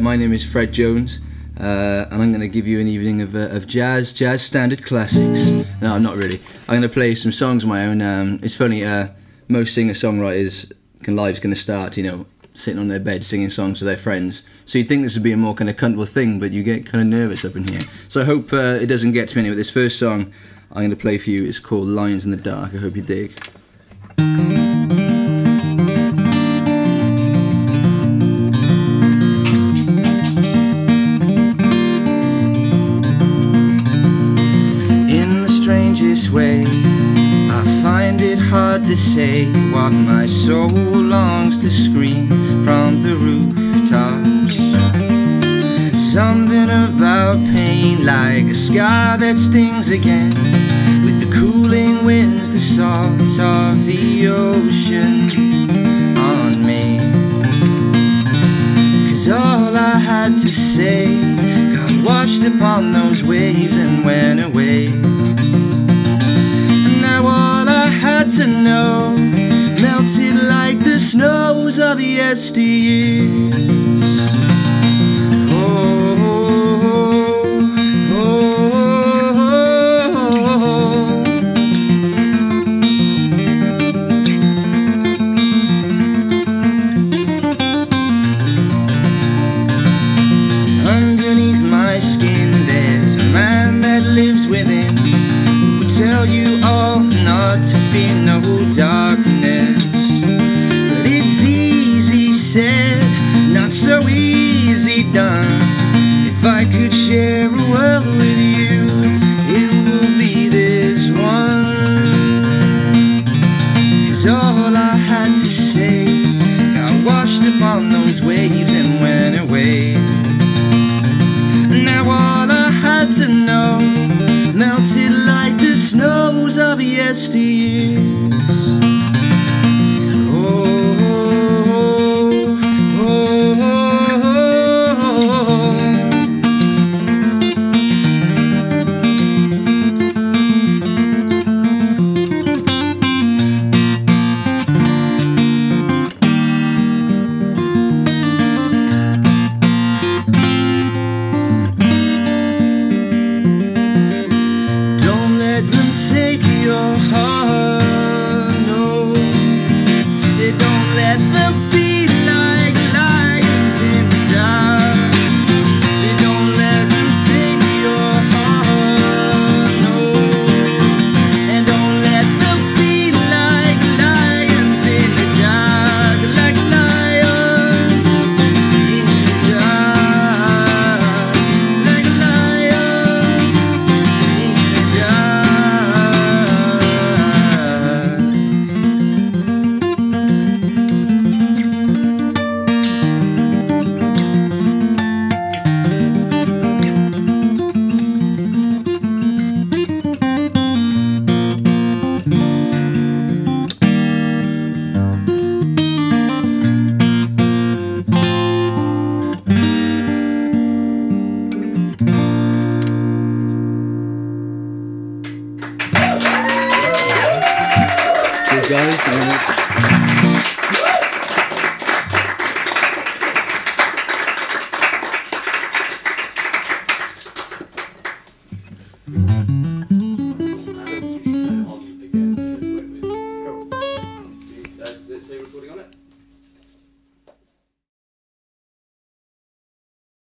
my name is Ffred Jones, uh, and I'm going to give you an evening of, uh, of jazz, jazz standard classics. No, not really. I'm going to play some songs of my own. Um, it's funny, uh, most singer-songwriters can lives going to start, you know, sitting on their bed singing songs to their friends. So you'd think this would be a more kind of comfortable thing, but you get kind of nervous up in here. So I hope uh, it doesn't get to me anyway. This first song I'm going to play for you is called Lions in the Dark. I hope you dig. Way, I find it hard to say what my soul longs to scream from the rooftops. Something about pain, like a scar that stings again. With the cooling winds, the salt of the ocean on me. Cause all I had to say got washed upon those waves and went away. Snows of yesteryear. Oh, oh, oh, oh, Underneath my skin, there's a man that lives within tell you all not to fear no darkness. Those waves and went away. Now all I had to know melted like the snows of yesteryear. Guys. Does it say recording on it?